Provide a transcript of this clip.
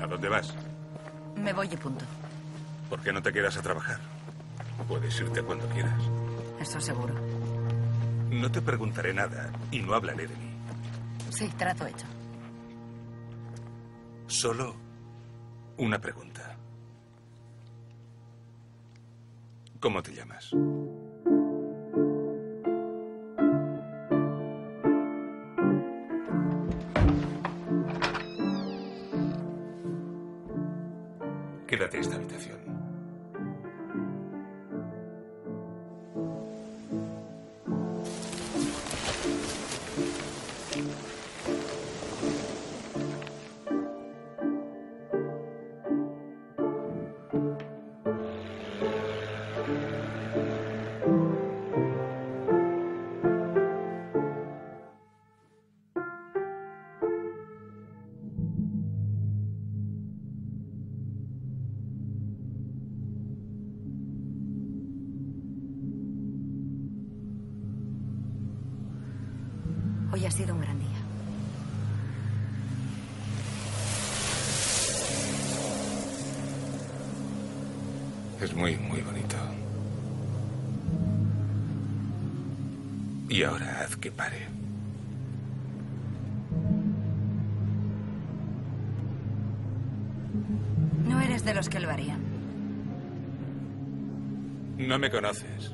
¿A dónde vas? Me voy y punto. ¿Por qué no te quedas a trabajar? Puedes irte cuando quieras. Eso seguro. No te preguntaré nada y no hablaré de mí. Sí, trato hecho. Solo una pregunta. ¿Cómo te llamas? Quédate a esta habitación. Hoy ha sido un gran día. Es muy, muy bonito. Y ahora haz que pare. No eres de los que lo harían. No me conoces.